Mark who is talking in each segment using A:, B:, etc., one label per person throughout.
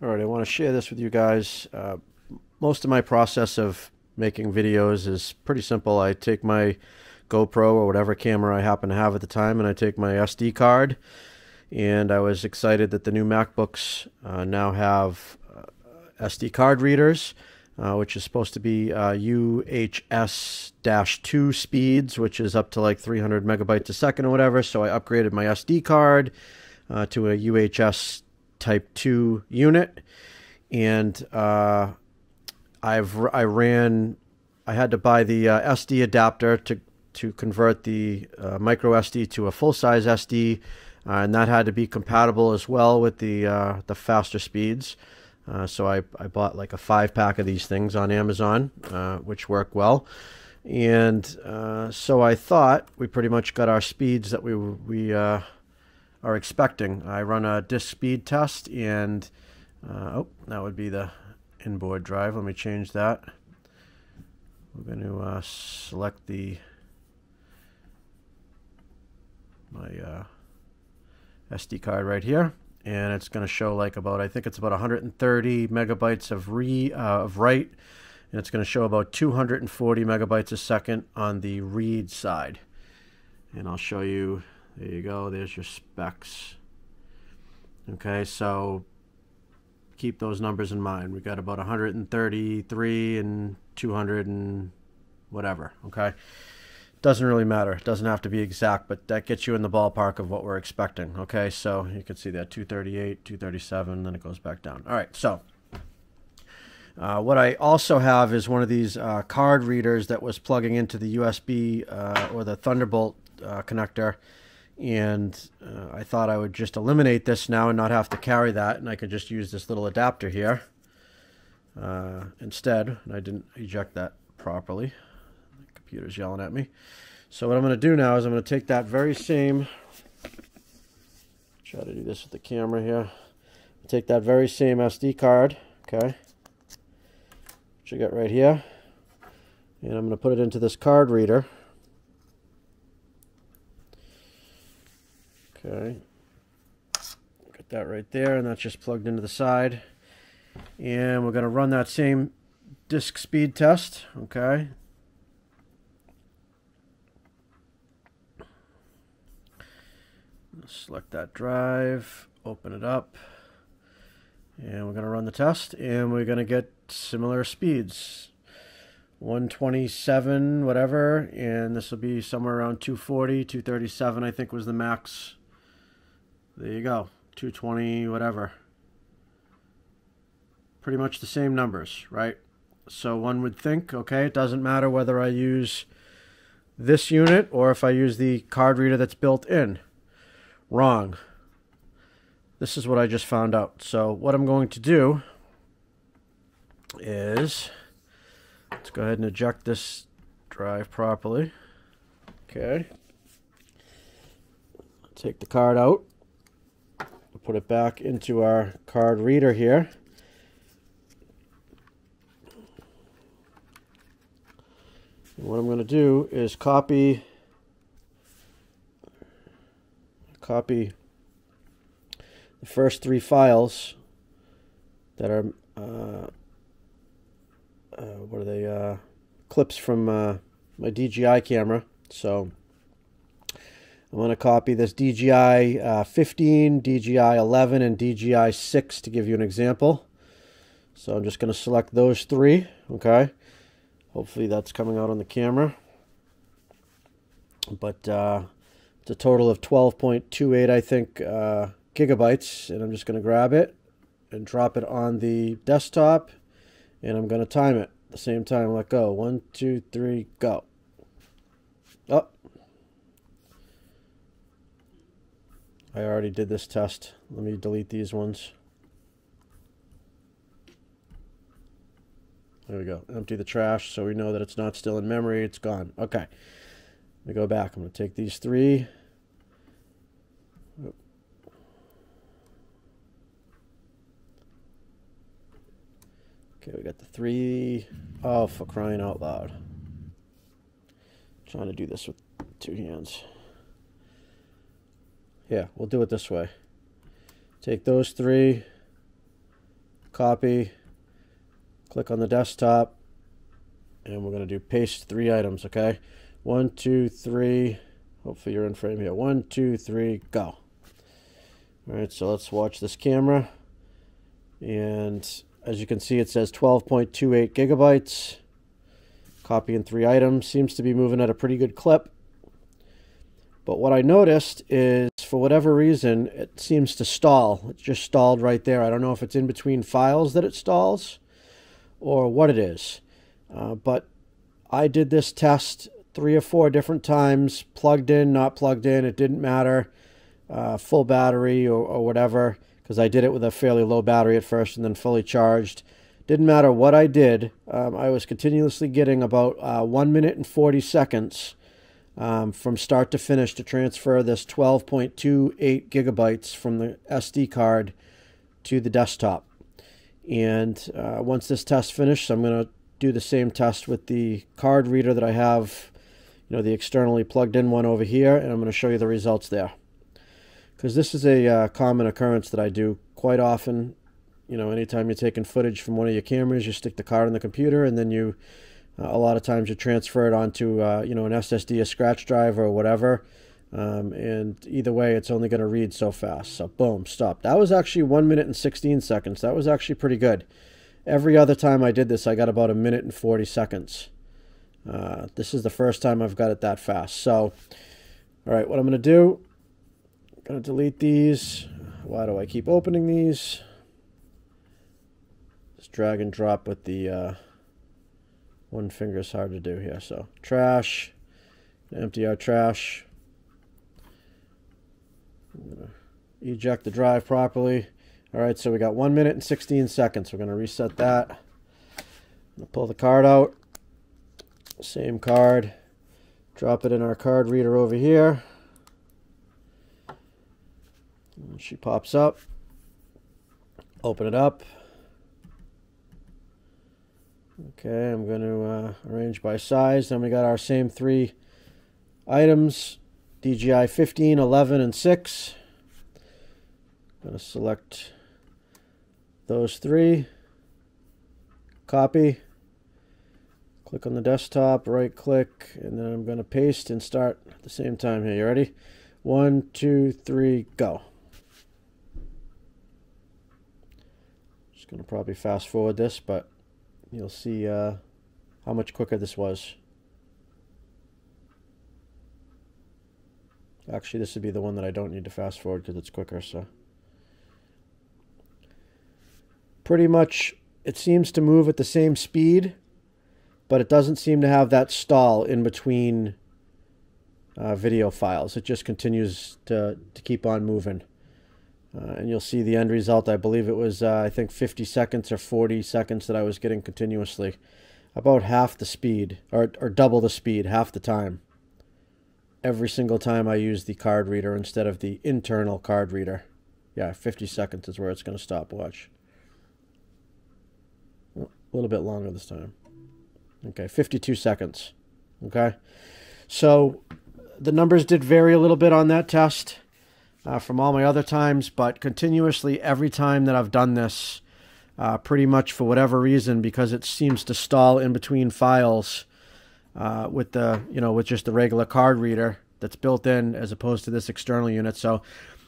A: All right, I want to share this with you guys. Uh, most of my process of making videos is pretty simple. I take my GoPro or whatever camera I happen to have at the time, and I take my SD card. And I was excited that the new MacBooks uh, now have uh, SD card readers, uh, which is supposed to be UHS-2 speeds, which is up to like 300 megabytes a second or whatever. So I upgraded my SD card uh, to a UHS Type 2 unit, and uh, I've I ran I had to buy the uh, SD adapter to to convert the uh, micro SD to a full size SD, uh, and that had to be compatible as well with the uh, the faster speeds. Uh, so I, I bought like a five pack of these things on Amazon, which work well. And so I thought we pretty much got our speeds that we we are expecting. I run a disk speed test and uh, oh, that would be the inboard drive. Let me change that. We're going to uh, select the my uh, SD card right here and it's going to show like about I think it's about 130 megabytes of re uh, of write and it's going to show about 240 megabytes a second on the read side and I'll show you there you go. There's your specs. Okay, so keep those numbers in mind. We got about 133 and 200 and whatever. Okay, doesn't really matter. It doesn't have to be exact, but that gets you in the ballpark of what we're expecting. Okay, so you can see that 238, 237, then it goes back down. All right, so. Uh, what I also have is one of these uh, card readers that was plugging into the USB uh, or the Thunderbolt uh, connector and uh, I thought I would just eliminate this now and not have to carry that and I could just use this little adapter here uh, instead. And I didn't eject that properly. The computer's yelling at me. So what I'm going to do now is I'm going to take that very same try to do this with the camera here. Take that very same SD card okay which I got right here. And I'm going to put it into this card reader Okay. Got that right there, and that's just plugged into the side. And we're going to run that same disk speed test, okay? Select that drive, open it up, and we're going to run the test, and we're going to get similar speeds. 127, whatever, and this will be somewhere around 240, 237, I think was the max there you go. 220, whatever. Pretty much the same numbers, right? So one would think, okay, it doesn't matter whether I use this unit or if I use the card reader that's built in. Wrong. This is what I just found out. So what I'm going to do is, let's go ahead and eject this drive properly. Okay. Take the card out put it back into our card reader here. What I'm going to do is copy copy the first three files that are uh, uh, what are they uh, clips from uh, my DJI camera. So I'm going to copy this DJI uh, 15, DJI 11, and DJI 6 to give you an example. So I'm just going to select those three, okay? Hopefully that's coming out on the camera. But uh, it's a total of 12.28, I think, uh, gigabytes. And I'm just going to grab it and drop it on the desktop. And I'm going to time it at the same time. Let go. One, two, three, go. Oh, I already did this test. Let me delete these ones. There we go. Empty the trash so we know that it's not still in memory. It's gone. Okay. Let me go back. I'm going to take these three. Okay, we got the three. Oh, for crying out loud. I'm trying to do this with two hands. Yeah, we'll do it this way. Take those three, copy, click on the desktop, and we're going to do paste three items, okay? One, two, three. Hopefully you're in frame here. One, two, three, go. All right, so let's watch this camera. And as you can see, it says 12.28 gigabytes. Copying three items. Seems to be moving at a pretty good clip. But what I noticed is, for whatever reason, it seems to stall. It just stalled right there. I don't know if it's in between files that it stalls or what it is. Uh, but I did this test three or four different times, plugged in, not plugged in, it didn't matter, uh, full battery or, or whatever, because I did it with a fairly low battery at first and then fully charged. Didn't matter what I did, um, I was continuously getting about uh, 1 minute and 40 seconds um, from start to finish to transfer this 12.28 gigabytes from the SD card to the desktop. And uh, once this test finishes, I'm going to do the same test with the card reader that I have, you know, the externally plugged in one over here, and I'm going to show you the results there. Because this is a uh, common occurrence that I do quite often. You know, anytime you're taking footage from one of your cameras, you stick the card in the computer, and then you, a lot of times you transfer it onto, uh, you know, an SSD, a scratch drive, or whatever. Um, and either way, it's only going to read so fast. So boom, stop. That was actually 1 minute and 16 seconds. That was actually pretty good. Every other time I did this, I got about a minute and 40 seconds. Uh, this is the first time I've got it that fast. So, all right, what I'm going to do, I'm going to delete these. Why do I keep opening these? Just drag and drop with the uh, one finger is hard to do here. So, trash, empty our trash. Eject the drive properly. All right, so we got one minute and 16 seconds. We're going to reset that. pull the card out. Same card. Drop it in our card reader over here. And she pops up. Open it up. Okay, I'm going to uh, arrange by size. Then we got our same three items. DJI 15, 11, and 6. I'm going to select those three. Copy. Click on the desktop, right click, and then I'm going to paste and start at the same time here. You ready? One, two, three, go. Just going to probably fast forward this, but you'll see uh, how much quicker this was. Actually, this would be the one that I don't need to fast forward because it's quicker, so. Pretty much, it seems to move at the same speed, but it doesn't seem to have that stall in between uh, video files. It just continues to, to keep on moving. Uh, and you'll see the end result. I believe it was, uh, I think, 50 seconds or 40 seconds that I was getting continuously. About half the speed, or, or double the speed, half the time every single time I use the card reader instead of the internal card reader. Yeah, 50 seconds is where it's going to stop. Watch. A little bit longer this time. Okay, 52 seconds. Okay. So the numbers did vary a little bit on that test uh, from all my other times, but continuously every time that I've done this, uh, pretty much for whatever reason, because it seems to stall in between files, uh, with the you know with just the regular card reader that's built in as opposed to this external unit. So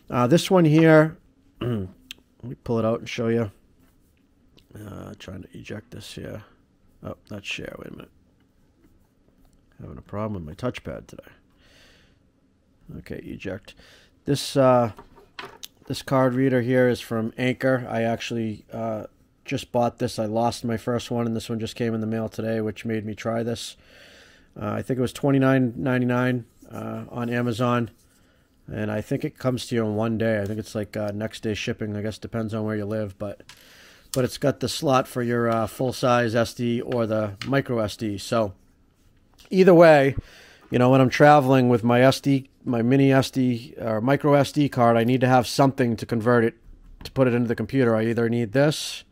A: uh, this one here, let me pull it out and show you. Uh, trying to eject this here. Oh, not share. Wait a minute. Having a problem with my touchpad today. Okay, eject. This uh, this card reader here is from Anker. I actually uh, just bought this. I lost my first one, and this one just came in the mail today, which made me try this. Uh, I think it was twenty nine ninety nine uh, on Amazon, and I think it comes to you in one day. I think it's like uh, next day shipping. I guess depends on where you live, but but it's got the slot for your uh, full size SD or the micro SD. So either way, you know when I'm traveling with my SD, my mini SD or micro SD card, I need to have something to convert it to put it into the computer. I either need this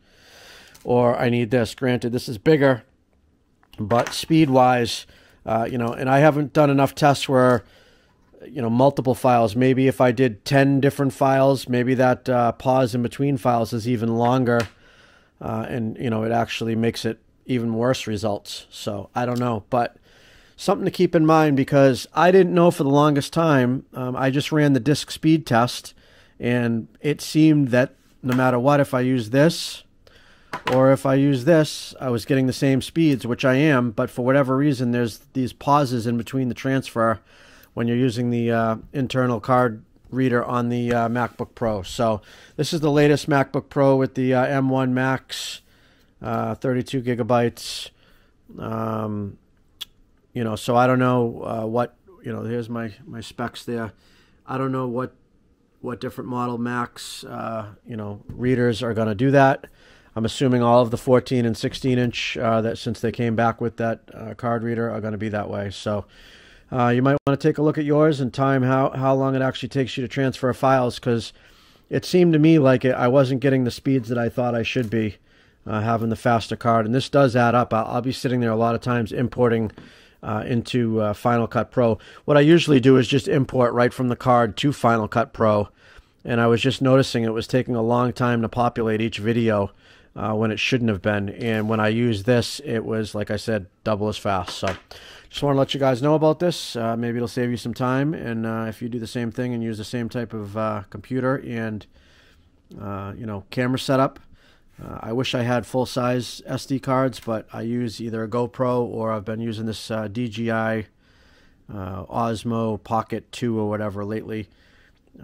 A: or I need this. Granted, this is bigger, but speed wise uh, you know, and I haven't done enough tests where, you know, multiple files. Maybe if I did 10 different files, maybe that uh, pause in between files is even longer uh, and you know it actually makes it even worse results. So I don't know, but something to keep in mind because I didn't know for the longest time. Um, I just ran the disk speed test, and it seemed that no matter what, if I use this or if I use this, I was getting the same speeds, which I am, but for whatever reason, there's these pauses in between the transfer when you're using the uh, internal card reader on the uh, MacBook Pro. So this is the latest MacBook Pro with the uh, M1 Max, uh, 32 gigabytes. Um, you know, so I don't know uh, what you know. Here's my my specs there. I don't know what what different model Macs uh, you know readers are going to do that. I'm assuming all of the 14 and 16 inch uh, that since they came back with that uh, card reader are going to be that way. So uh, you might want to take a look at yours and time how how long it actually takes you to transfer files because it seemed to me like it, I wasn't getting the speeds that I thought I should be uh, having the faster card, and this does add up. I'll, I'll be sitting there a lot of times importing uh, into uh, Final Cut Pro. What I usually do is just import right from the card to Final Cut Pro, and I was just noticing it was taking a long time to populate each video uh, when it shouldn't have been. And when I used this, it was, like I said, double as fast. So just want to let you guys know about this. Uh, maybe it'll save you some time. And uh, if you do the same thing and use the same type of uh, computer and, you know, camera setup, uh, I wish I had full size SD cards, but I use either a GoPro or I've been using this uh, DJI uh, Osmo Pocket 2 or whatever lately,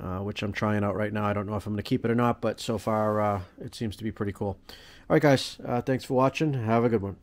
A: uh, which I'm trying out right now. I don't know if I'm going to keep it or not, but so far uh, it seems to be pretty cool. All right, guys, thanks for watching. Have a good one.